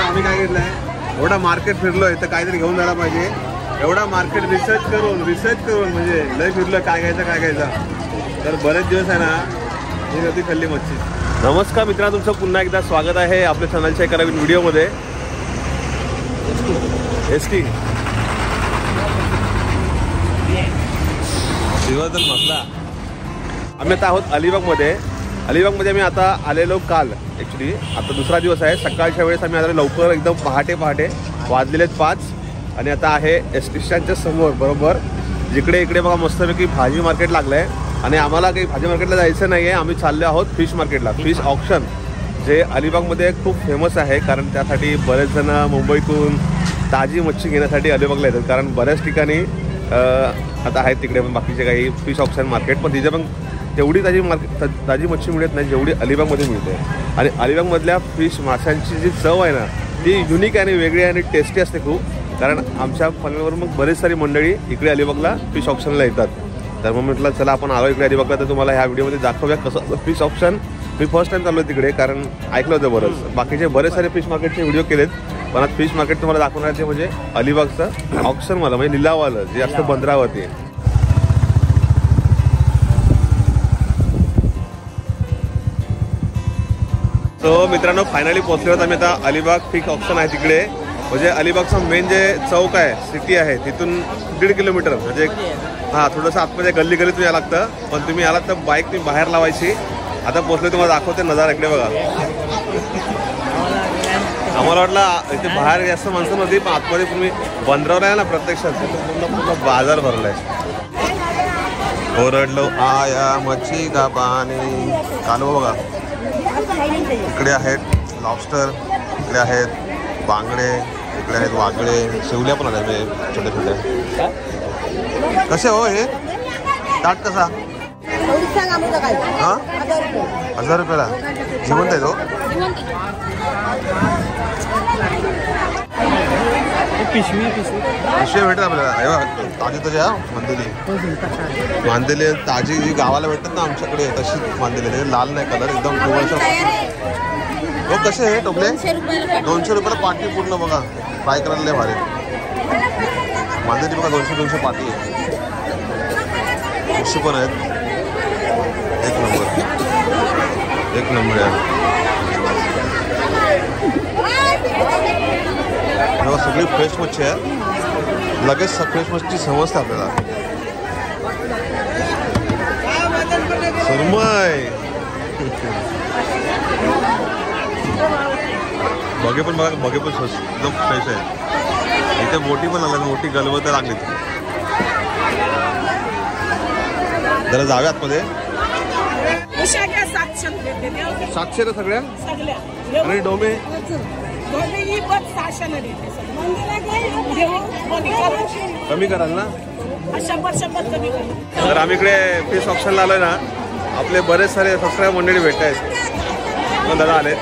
आम्ही काय घेतलंय? एवढा मार्केट फिरलोय तर काहीतरी घेऊन जायला पाहिजे. एवढा मार्केट रिसर्च करून रिसर्च करून म्हणजे लय फिरलं काय घ्यायचं काय घ्यायचं. तर बरेच दिवस आहे ना ही नव्हती खाल्ली मच्छी. नमस्कार मित्रांनो तुमचं पुन्हा एकदा स्वागत आहे आपल्या चॅनलच्या एका नवीन व्हिडिओमध्ये एस टी. तर मसला आम्ही आता आहोत अलिबागमध्ये. अलिबागमध्ये आम्ही आता आलेलो काल ॲक्च्युली आता दुसरा दिवस आहे. सकाळच्या वेळेस आम्ही आलेलो लवकर एकदम पहाटे पहाटे. वाजलेले आहेत पाच. आणि आता आहे एस टी स्टँडच्या समोर बरोबर? जिकडे इकडे बघा मस्तपैकी भाजी मार्केट लागलं आहे आणि आम्हाला काही भाजी मार्केटला जायचं नाही आहे आम्ही चाललो आहोत फिश मार्केटला. फिश ऑप्शन जे अलिबागमध्ये खूप फेमस आहे. कारण त्यासाठी बरेच जण मुंबईतून ताजी मच्छी घेण्यासाठी अलिबागला येतात. कारण बऱ्याच ठिकाणी आता आहेत तिकडे पण बाकीचे काही फिश ऑप्शन मार्केट पण तिथे पण तेवढी ताजी मार्केट ताजी मच्छी मिळत नाही जेवढी अलिबागमध्ये मिळते. आणि अलिबागमधल्या फिश माशांची जी चव आहे ना ती युनिक आणि वेगळी आणि टेस्टी असते खूप. कारण आमच्या पनवेलवर मग बरेच सारी मंडळी इकडे अलिबागला फिश ऑप्शनला येतात. तर मग म्हटलं चला आपण आलो इकडे अलिबागला तर तुम्हाला ह्या व्हिडिओमध्ये दाखवूया कसं फिश ऑप्शन मी फर्स्ट टाइम चाललो तिकडे कारण ऐकलं होतं बरंच. बाकीचे बरेच सारे फिश मार्केटचे व्हिडिओ केलेत. पण आज फिश मार्केट तुम्हाला दाखवणार ते म्हणजे अलिबागचं ऑप्शन मला म्हणजे लिलावालं जे असतं बंदरावरती. सो मित्रांनो फायनली पोहोचलो आहोत आम्ही आता अलिबाग फिश ऑप्शन आहे तिकडे. म्हणजे अलिबागचा मेन जे चौक आहे सिटी आहे तिथून दीड किलोमीटर म्हणजे हां थोडंसं आतमध्ये गल्ली गल्लीतून यायला लागतं पण तुम्ही आलात तर बाईक तुम्ही बाहेर लावायची. आता पोहोचले तुम्हाला दाखवते नजारा इकडे बघा. आम्हाला वाटलं इथे बाहेर जास्त माणसं नव्हती पण आतमध्ये तुम्ही बंदरावर आहे ना प्रत्यक्षात पूर्ण पूर्ण बाजार भरलाय. ओरडलो आया मच्छी का पाणी कालव बघा. इकडे आहेत लॉबस्टर इकडे आहेत बांगडे इकडे आहेत वागडे शिवल्या पण आल्या म्हणजे छोट्या छोट्या कसे हो हे? ताट कसा? हजार रुपयाला? जिवंत आहे तो हो? पिशवी भेटतात आपल्याला. हे ताजी ताजी हा मांदेली. मांदेली ताजी जी गावाला भेटतात ना आमच्याकडे तशी मांदेली लाल नाही कलर एकदम हो कसे आहे टोपले? दोनशे रुपयाला पाटी पूर्ण बघा. फ्राय करायला भारी. मांदेली बघा दोनशे दोनशे पाटी. आहे पण आहेत. एक नंबर. एक नंबर आहे तेव्हा सगळी फ्रेश मच्छी आहे. लगेच फ्रेश मच्छी समजते आपल्याला. सुरमय. बघे पण बघा बघे पण स्वस्त एकदम फ्रेश आहे. इथे मोठी पण आल्या मोठी गलवत लागली जरा जाऊया आतमध्ये सातशे ना सगळ्या? सगळ्या. आणि डोमे? ही देते? कमी कराल ना? हा शंभर शंभर कमी करू तर आम्ही इकडे फिश ऑप्शनला आलोय ना आपले बरेच सारे सबस्क्राईब मंडळी भेटत आहेत. मग दादा आले.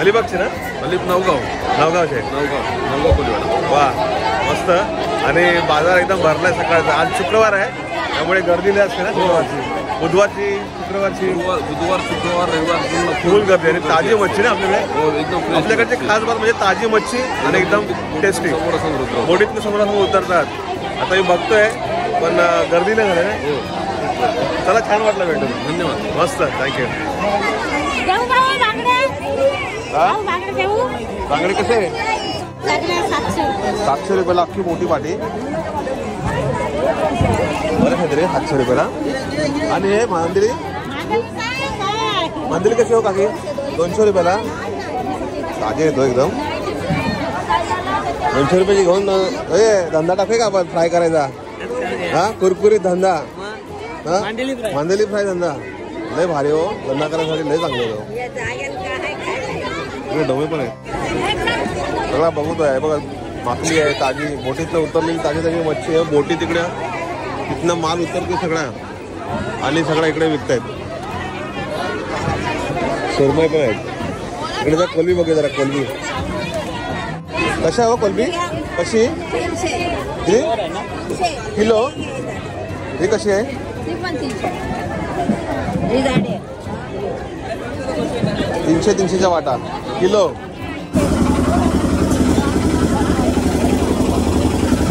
अलिबागचे ना? अलिप नवगाव. नवगावचे. नवगाव नवगाव कोलीवाडा वा मस्त. आणि बाजार एकदम भरलाय सकाळचा. आज शुक्रवार आहे त्यामुळे गर्दी लय असते ना? शुक्रवारची बुधवारची शुक्रवारची. गुरुवार बुधवार शुक्रवार रविवार पूर्ण फुल गर्दी आणि ताजी मच्छी ना आपल्याकडे? हो एकदम fresh. आपल्याकडची खास बात म्हणजे ताजी मच्छी आणि एकदम टेस्टी समोरासमोर उतरव. बोटीतनं समोरासमोर उतरतात. आता मी बघतोय पण अं, गर्दी नाही झाली ना? हो. चला छान वाटलं भेटून. धन्यवाद. मस्त थँक्यू देऊ बांगडे हा? देऊ. कसे? सगळे सातशे रुपये. सातशे रुपयाला अख्खी मोठी पाटी. बरं आहे रे सातशे रुपयाला. आणि हे मांदिरी मांदिरी कशी हो काकी? दोनशे रुपयाला. ताजे येतो एकदम. दोनशे रुपयाची घेऊन ए धंदा टाकूया का आपण? फ्राय करायचा. हा कुरकुरीत धंदा. हा? मांदेली फ्राय. धंदा. लय भारी हो. धंदा करायसाठी लय चांगले हो. इकडे डोमे पण आहे. सगळा बघतोय. आहे बघा माकली आहे ताजी. बोटीतनं उतरलेली ताजी ताजी मच्छी आहे. बोटी तिकडे. तिथनं माल उतरते सगळा. आणि सगळा इकडे विकतायत. सुरमई पण आहेत. इकडे जरा कोलबी बघे जरा कोलबी. कशा हो कोलबी? कशी? किती? किलो? ही कशी आहे? तीनशे ही गाडी आहे तीनशे तीनशेच्या वाटा. किलो?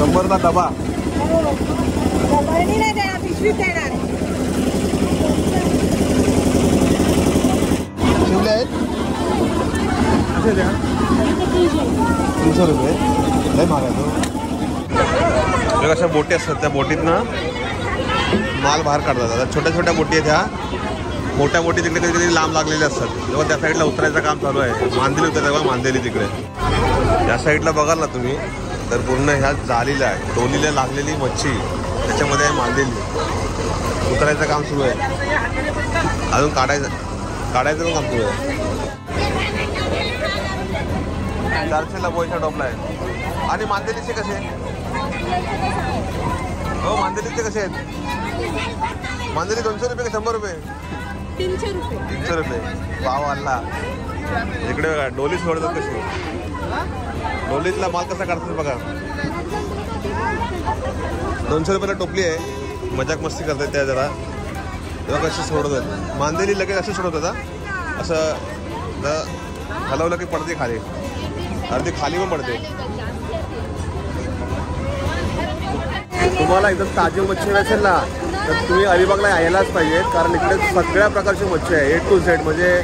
शंभरचा डबा. शिवले आहेत? तीनशे रुपये. लय महाग आहे तो. कशा बोटी असतात त्या बोटीतनं माल बाहेर काढतात. आता छोट्या छोट्या बोटी आहेत ह्या. मोठ्या बोटी तिकडे कधी कधी लांब लागलेल्या असतात. तेव्हा त्या साईडला उतरायचं काम चालू आहे. मांदेली उतर तेव्हा मांदेली तिकडे. या साईडला बघाल ना तुम्ही. तर पूर्ण ह्या जालीला आहे. डोलीला लागलेली मच्छी त्याच्यामध्ये आहे मांदेली. उतरायचं काम सुरू आहे. अजून काढायचं काढायचं पण काम सुरू आहे. चारशेला बोयचा टोपला आहे. आणि मांदेलीचे कसे हो मांदेलीचे कसे आहेत? मांदेली दोनशे रुपये का शंभर रुपये? तीनशे रुपये. तीनशे रुपये. वाव अल्ला इकडे डोली सोडतात कशी? डोलीतला माल कसा काढतात बघा. दोनशे रुपयाला टोपली आहे. मजाक मस्ती करतात त्या जरा. तेव्हा कशी सोडतात मांदेली लगेच अशी सोडवतात असं हलवलं की पडते खाली. अर्धी खाली पण पडते. तुम्हाला एकदम ताजी मच्छी असेल ना तर तुम्ही अलिबागला यायलाच पाहिजे. कारण इकडे सगळ्या प्रकारची मच्छी आहे. ए टू झेड म्हणजे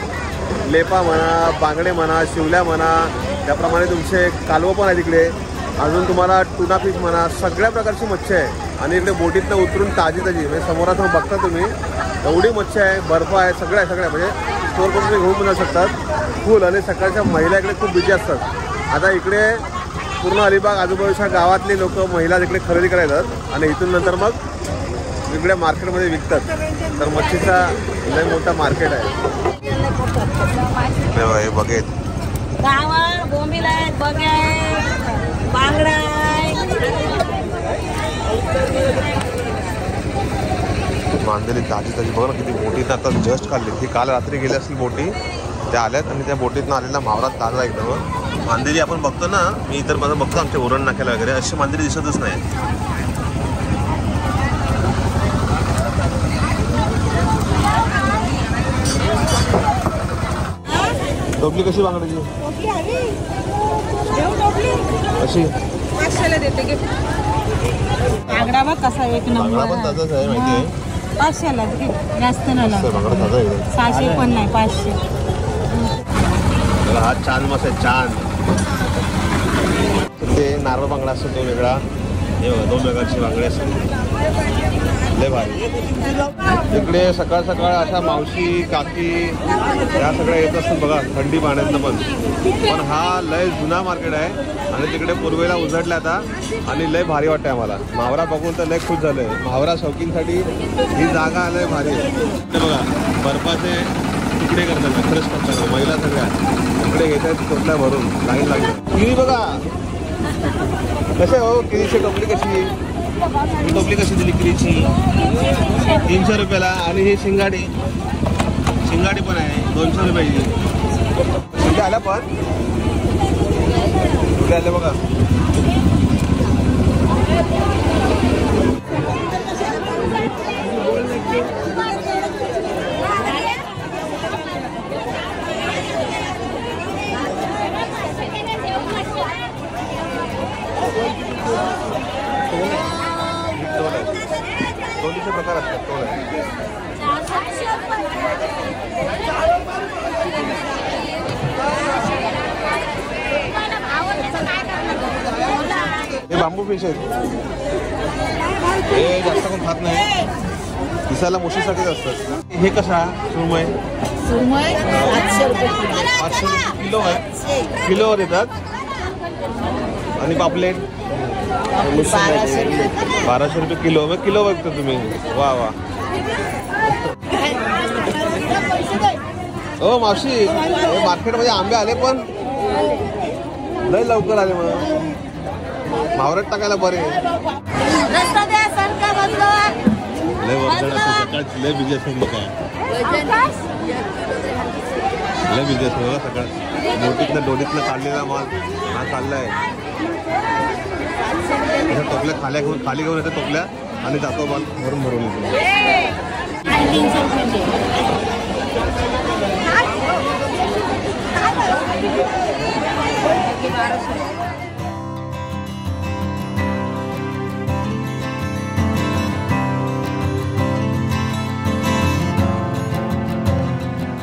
लेपा म्हणा बांगडे म्हणा शिवल्या म्हणा त्याप्रमाणे तुमचे कालवं पण आहे तिकडे अजून तुम्हाला टुना फिश म्हणा सगळ्या प्रकारची मच्छी आहे. आणि इकडे बोटीतनं उतरून ताजी ताजी म्हणजे समोरासमोर बघता तुम्ही एवढी मच्छी आहे बर्फ आहे सगळ्या सगळ्या म्हणजे स्टोर करून तुम्ही घेऊन जाऊ शकतात. फुल आणि सकाळच्या महिला इकडे खूप बिझी असतात. आता इकडे पूर्ण अलिबाग आजूबाजूच्या गावातले लोक महिला तिकडे खरेदी करायतात आणि इथून नंतर मग इकडे मार्केटमध्ये विकतात. तर मच्छीचा लय मोठा मार्केट आहे. बघेल बघेत बोंबील आहेत बगे आहेत. बांगडा बांधलेली ताजी ताजी बघा ना किती बोटीत आता जस्ट काढली. ती काल रात्री गेली असतील बोटी. त्या आल्यात आणि त्या बोटीतनं आलेला मावरात ताजा एकदम मांदेरी आपण बघतो ना मी इतर माझं बघतो आमच्या उरण नाक्याला वगैरे. अशी मांदेरी दिसतच नाही. टोपली कशी बांगड्याची? अशी? पाचशेला देते की बांगडा बघ कसा एक बांगडा पण नंबर. ताजाच आहे माहिती आहे. पाचशेला घे जास्त नाही बांगडा ताजा आहे. एकदम. सहाशे पण नाही पाचशे. हा चांद आहे चांद ते नारळ बांगडा असतो तो वेगळा. हे बघा, दोन प्रकारची बांगडे असतात. लय भारी. इकडे सकाळ सकाळ अशा मावशी काकी या सगळ्या येत असतात बघा थंडी पाण्यातनं पण. पण हा लय जुना मार्केट आहे आणि तिकडे पूर्वेला उजडलं आता आणि लय भारी वाटतंय आम्हाला. मावरा बघून तर लय खुश झालंय. मावरा शौकींसाठी ही जागा लय भारी आहे. बघा बर्फाचे तुकडे करतात खरंच करतात महिला सगळ्या. तुकडे घेत आहेत कुठल्या भरून लाईन लागली. किरी बघा. कसे हो किरीची कपडी कशी? टोपली कशी दिली किरीची तीनशे रुपयाला. आणि ही शिंगाडी. शिंगाडी पण आहे. दोनशे रुपयाची शिंगे आल्या पण? कुठे आले बघा. आहेत दोन्हीचे प्रकार असतात दोन हे बांबू फिश आहेत. हे जास्त कोण खात नाही. दिसायला मुशीसाठीच असतात. हे कसा? सुरमय सुरमय पाचशे रुपये किलो आहे. किलोवर येतात. आणि पापलेट? बाराशे रुपये. बाराशे रुपये किलो मग किलो बघता तुम्ही. वा वा. हो मावशी. मार्केटमध्ये आंबे आले पण. लय लवकर आले मग मावरात टाकायला बरे. लय सकाळची लय बिझी असेल काय लय बिझनेस असेल बघा सकाळ बोटीतनं डोलीतनं काढलेला माल. हा चाललाय. अशा टोपल्या खाल्या घेऊन खाली घेऊन येते टोपल्या आणि जातो माल भरून भरून येतो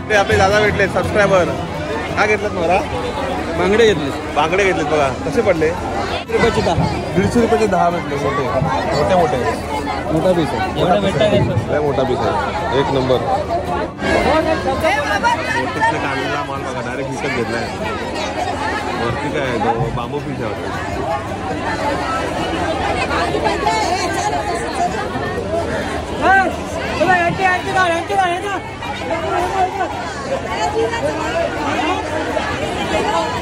ते आपले दादा भेटले सबस्क्रायबर काय घेतलं मला बांगडे घेतले. बांगडे घेतलेत बघा. कसे पडले? रुपयाचे दहा. दीडशे रुपयाचे दहा भेटले मोठे. मोठे मोठे. मोठा पीस आहे. लय मोठा पीस आहे. एक नंबर. कांदा माल बघा डायरेक्ट विकत घेतलाय. वरती काय आहे? तो बांबू पीस आहे वाटतं.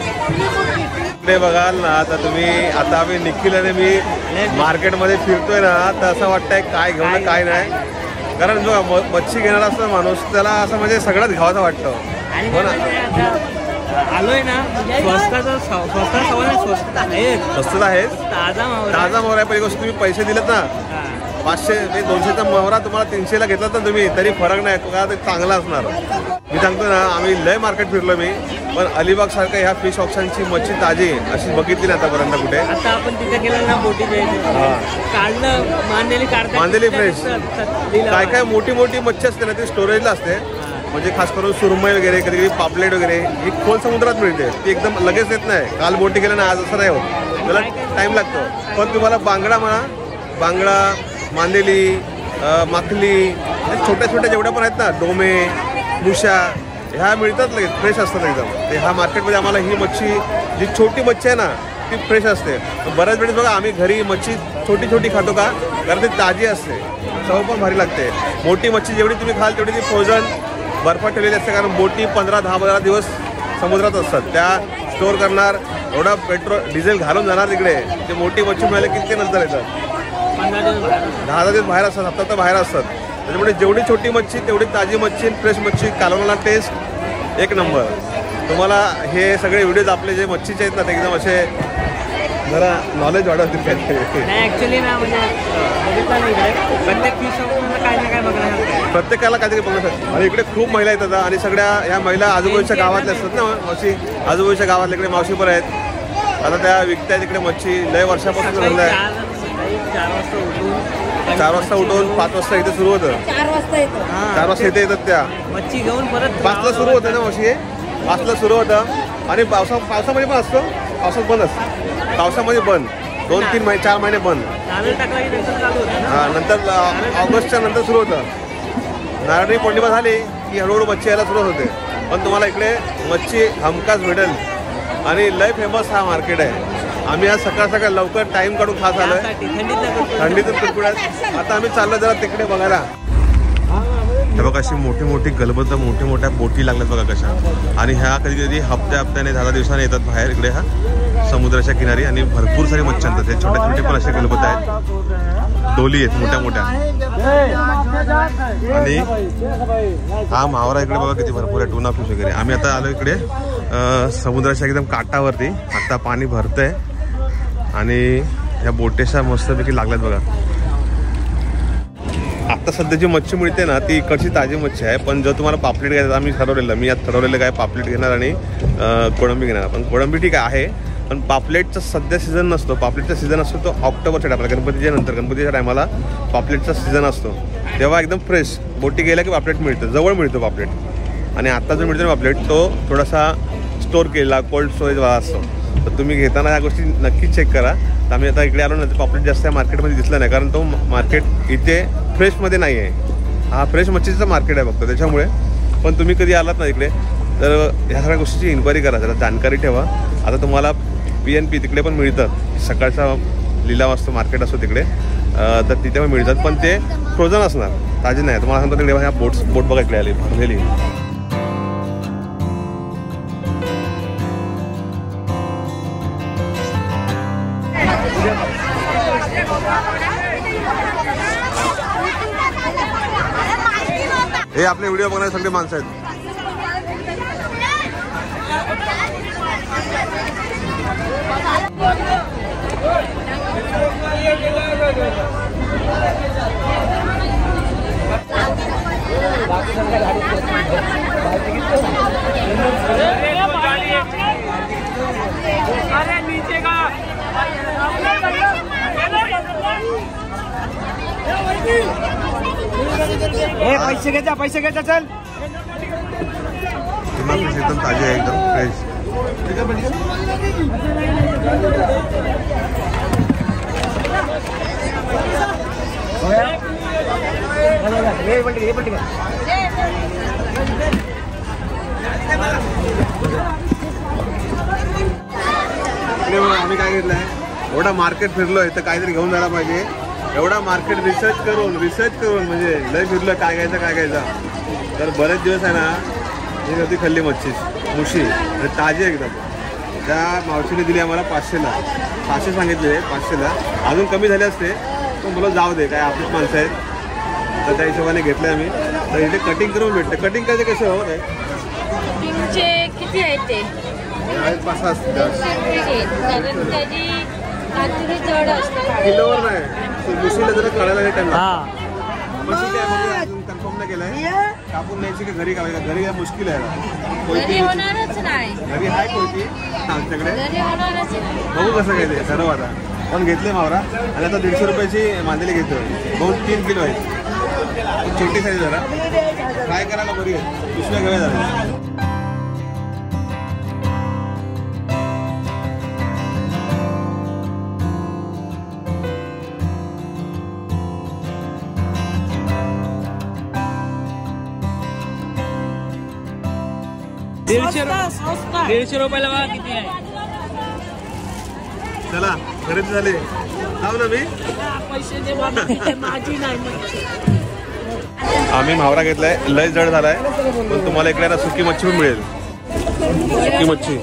इकडे बघाल ना आता तुम्ही आता आम्ही निखिल आणि मी मार्केटमध्ये फिरतोय ना तर असं वाटतंय काय घेऊन काय नाही. कारण जो मच्छी घेणारा असतो माणूस त्याला असं म्हणजे सगळंच घ्यावाचं वाटतं. हो ना? म्हणजे आलोय ना स्वस्ताचा स्वस्त आहे. स्वस्त आहे ताजा मोहरा आहे पहिली गोष्ट तुम्ही पैसे दिलेत ना. पाचशे म्हणजे दोनशेचा मोहरा तुम्हाला तीनशेला घेतला तर तुम्ही तरी फरक नाही का ते चांगला असणार. मी सांगतो ना आम्ही लय मार्केट फिरलो मी पण अलिबाग सारखं ह्या फिश ऑप्शनची मच्छी ताजी अशी बघितली नाही आतापर्यंत कुठे. आता आपण तिथे गेलो ना बोटी मांदेली मांदेली fresh. काय काय मोठी मोठी मच्छी असते ना ती स्टोरेजला असते. म्हणजे खास करून सुरमई वगैरे कधी कधी पापलेट वगैरे ही खोल समुद्रात मिळते. ती एकदम लगेच येत नाही. काल बोटी गेलं ना आज असं नाही होत. त्याला टाइम लागतो. पण तुम्हाला बांगडा म्हणा बांगडा मांदेली माखली छोट्या छोट्या जेवढ्या पण आहेत ना डोमे मुशा ह्या मिळतात लगेच फ्रेश असतात एकदम. ते ह्या मार्केटमध्ये आम्हाला ही मच्छी जी छोटी मच्छी आहे ना ती फ्रेश असते. बऱ्याच वेळेस बघा आम्ही घरी मच्छी छोटी छोटी खातो का कारण ती ताजी असते. चव पण भारी लागते. मोठी मच्छी जेवढी तुम्ही खाल तेवढी ती फ्रोझन बर्फात ठेवलेली असते कारण मोठी पंधरा दहा पंधरा दिवस समुद्रात असतात. त्या स्टोअर करणार एवढा पेट्रोल डिझेल घालून जाणार तिकडे. ते मोठी मच्छी मिळाली की ते नंतर येतात. दहा दहा दिवस बाहेर असतात हप्ता बाहेर असतात. त्याच्यामुळे जेवढी छोटी मच्छी तेवढी ताजी मच्छी फ्रेश मच्छी कालवणाला टेस्ट एक नंबर. तुम्हाला हे सगळे व्हिडिओज आपले जे मच्छीचे आहेत ना ते एकदम असे जरा नॉलेज वाढवतील ना म्हणजे काय? ना आहे. प्रत्येकाला काहीतरी बघण्यासाठी आणि इकडे खूप महिला येतात आणि सगळ्या ह्या महिला आजूबाजूच्या गावातल्या असतात ना मावशी. आजूबाजूच्या गावातल्या इकडे मावशी पण आहेत. आता त्या विकतायत इकडे मच्छी. लय वर्षापासून आहे चार वाजता उठून चार वाजता उठून पाच वाजता इथे सुरू होतं. चार वाजता येतो. हा. चार वाजता इथे येतात त्या. मच्छी घेऊन परत पाचला सुरू होतं ना मावशी? हे? पाचला सुरू होतं. आणि पावसा पावसामध्ये पण असतो. पावसात बंद असतं पावसामध्ये बंद. दोन तीन महिने चार महिने बंद. नारळ टाकला की नंतर चालू होतं ना? हा, नंतर ऑगस्टच्या नंतर सुरू होतं. नारळी पौर्णिमा झाली की हळूहळू मच्छी यायला सुरुवात होते. पण तुम्हाला इकडे मच्छी हमखास भेटेल. आणि लय फेमस हा मार्केट आहे. आम्ही आज सकाळ सकाळ लवकर टाइम काढून खास आलोय. थंडीतून कुरकुड्यात आता आम्ही चाललो जरा तिकडे बघायला. हे बघा अशी मोठी मोठी गलबत मोठ्या मोठ्या बोटी लागल्यात बघा कशा. आणि ह्या कधी कधी हप्त्या हप्त्याने दहा दिवसाने येतात बाहेर. इकडे हा समुद्राच्या किनारी आणि भरपूर सारे मच्छी आणतात. हे छोटे छोटे पण असे गलबत आहेत. डोली आहेत मोठ्या मोठ्या. आणि हा मावरा इकडे बघा किती भरपूर आहे टुना फिश वगैरे. आम्ही आता आलो इकडे समुद्राच्या एकदम काठावरती. आता पाणी भरतंय. आणि ह्या बोटेशा मस्तपैकी लागल्यात बघा. आता सध्या जी मच्छी मिळते ना ती इकडची ताजी मच्छी आहे. पण जर तुम्हाला पापलेट घ्यायचं आम्ही ठरवलेलं मी आज ठरवलेलं काय पापलेट घेणार आणि कोळंबी घेणार. पण कोळंबी ठीक आहे पण पापलेटचा सध्या सीझन नसतो. पापलेटचा सीझन असतो तो ऑक्टोबरच्या टायमाला गणपतीच्या नंतर गणपतीच्या टायमाला पापलेटचा सीझन असतो. तेव्हा एकदम फ्रेश बोटी गेल्या की पापलेट मिळतं. जवळ मिळतो पापलेट. आणि आता जो मिळतो ना पापलेट तो थोडासा स्टोअर केलेला कोल्ड स्टोरेजवाला असतो. तर तुम्ही घेताना ह्या गोष्टी नक्कीच चेक करा. तर आम्ही आता इकडे आलो ना तर पापलेट जास्त मार्केटमध्ये दिसला नाही कारण तो मार्केट इथे फ्रेशमध्ये नाही आहे. हा फ्रेश मच्छीचं मार्केट आहे फक्त त्याच्यामुळे. पण तुम्ही कधी आलात ना इकडे तर ह्या सगळ्या गोष्टीची इन्क्वायरी करा जरा जानकारी ठेवा. आता तुम्हाला पी एन पी तिकडे पण मिळतात. सकाळचा लिलाव असतो मार्केट असतो तिकडे. तर तिथे पण मिळतात पण ते फ्रोझन असणार. ताजे नाही. तुम्हाला सांगतो तिकडे ह्या बोट्स बोट बघा इकडे आली भरलेली. हे आपले व्हिडिओ बघणारे सगळे माणसं आहेत. ए पैसे घ्यायचा पैसे घ्यायचा चल. एकदम ताजे आहे एकदम फ्रेश आम्ही काय एवढा मार्केट फिरलोय तर काहीतरी घेऊन जायला पाहिजे. एवढा मार्केट रिसर्च करून रिसर्च करून म्हणजे लय फिरलं काय घ्यायचं काय घ्यायचं तर बरेच दिवस आहे ना मी होती खाल्ली मच्छी मुशी आणि ताजी एकदम. त्या मावशीने दिली आम्हाला पाचशेला. पाचशे सांगितले पाचशेला. अजून कमी झाले असते पण मला जाऊ दे काय आपलीच माणसं आहेत. तर त्या हिशोबाने घेतलं आम्ही. तर इथे कटिंग करून भेटते. कटिंग करायचं कसं हो काय तुमचे किती आहेत ते? पाच सहा असते. किलोवर नाही. जरा कळायला हा. काय कन्फर्म नाही केलंय. कापून न्यायची की घरी काय घरी काय मुश्किल आहे. कोयती घरी होणारच नाही. घरी आहे कोयती आमच्याकडे बघू कसं काय ते ठरव आता. पण घेतले मावरा. आणि आता दीडशे रुपयाची मांदेली घेतोय दोन तीन किलो आहे. छोटी साईज जरा. फ्राय करायला बरी आहे. पिशव्या घेऊया जरा दीडशे. दीडशे रुपयाला बघा किती आहे. चला खरेदी झाले. जाऊ ना मी. पैसे दे. माझी नाही. आम्ही मावरा घेतलाय. लय जड झालाय. पण तुम्हाला इकडे ना सुकी मच्छी पण मिळेल. सुकी मच्छी.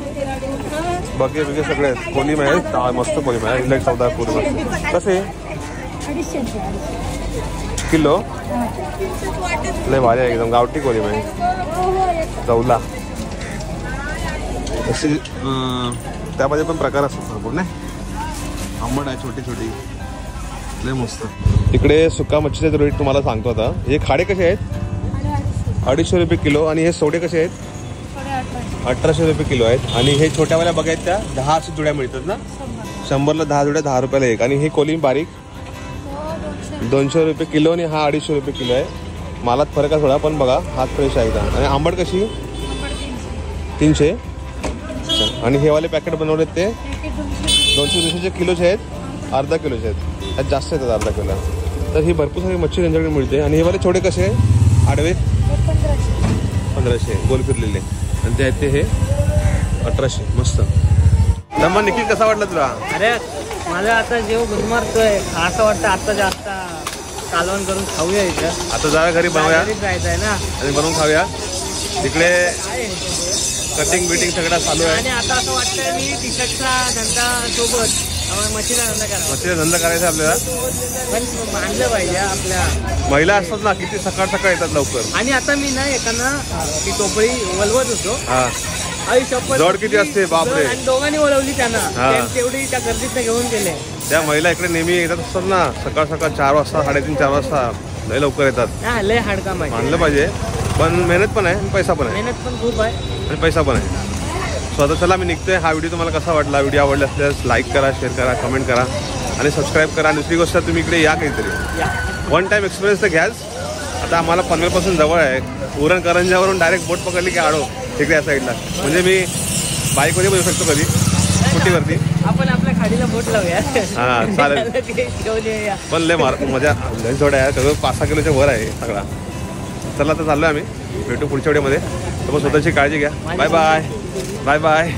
बघे बघे सगळे आहेत. कोलिम आहे ता- मस्त कोलिम आहे लय चौदा पूर्ण कसे? किलो? लय भारी आहे एकदम. गावठी कोलिम आहे चौला. त्यामध्ये पण प्रकार असतात भरपूर नाही? आंबट आहे छोटी छोटी. लय मस्त. इकडे सुका मच्छीचे रेट तुम्हाला सांगतो आता हे खाडे कसे आहेत? अडीचशे रुपये किलो आणि हे सोडे कसे आहेत? अठराशे रुपये किलो आहेत. आणि हे छोट्यावाल्या बघायत त्या दहा अशा जुड्या मिळतात ना? शंभरला दहा जुड्या दहा रुपयाला एक. आणि हे कोलिम बारीक? दोनशे रुपये किलो आणि हा अडीचशे रुपये किलो आहे. मालात फरक आहे थोडा पण बघा हात फ्रेश आहे एकदम आणि आंबट कशी? तीनशे? अच्छा. आणि हे वाले पॅकेट बनवलेत ते दोनशे दोनशेचे किलोचे आहेत अर्धा किलोचे आहेत. त्यात जास्त येतात अर्धा किलो. तर ही भरपूर सारी मच्छी त्यांच्याकडे मिळते. आणि हे वाले छोटे कसे आडवे? पंधराशे. गोल फिरलेले. आणि ते आहेत ते हे अठराशे. मस्त. मग निखिल कसा वाटला तुला? अरे मला आता जेव गुदमारतोय. असं वाटतं आता जास्त कालवण करून खाऊया इथं. आता जाऊया घरी बनवूया. घरीच जायचं आहे ना. आणि बनवून खाऊया. तिकडे कटिंग बिटिंग सगळं चालू आहे. आणि आता असं वाटतंय मी टी शर्टचा धंदा सोबत मच्छीचा धंदा करा मच्छीचा धंदा करायचा आपल्याला? पण मानलं पाहिजे आपल्या. महिला असतात ना किती सकाळ सकाळ येतात लवकर. आणि आता मी ना एकांना ती टोपळी वलवत होतो. हा. जड किती असते, बापरे. दोघांनी वळवली त्यांना. तेवढी त्या गर्दीत घेऊन गेले. त्या महिला इकडे नेहमी येतात असतात ना सकाळ सकाळ चार वाजता साडेतीन चार वाजता. लय लवकर येतात. लय हाडकाम आहे. मानलं पाहिजे. पण मेहनत पण आहे पैसा पण आहे. मेहनत पण खूप आहे. आणि पैसा पण आहे. सो आता चला मी निघतोय. हा व्हिडिओ तुम्हाला कसा वाटला? व्हिडिओ आवडला असल्यास लाईक करा शेअर करा कमेंट करा आणि सबस्क्राईब करा. दुसरी गोष्ट तुम्ही इकडे या काहीतरी. वन टाइम एक्सपिरियन्स तर घ्याच. आता आम्हाला पनवेलपासून जवळ आहे. उरण करंजावरून डायरेक्ट बोट पकडली की आडो तिकडे या साईडला म्हणजे मी बाईकमध्ये बसू शकतो कधी. स्कूटीवरती. आपण आपल्या खाडीला बोट लावूया. हा, चालेल. पण लय मार मजा आहे. सगळं पाच सहा किलोच्या वर आहे सगळा. चला आता चाललो आम्ही. भेटू पुढच्या तर मग स्वतःची काळजी घ्या बाय बाय बाय बाय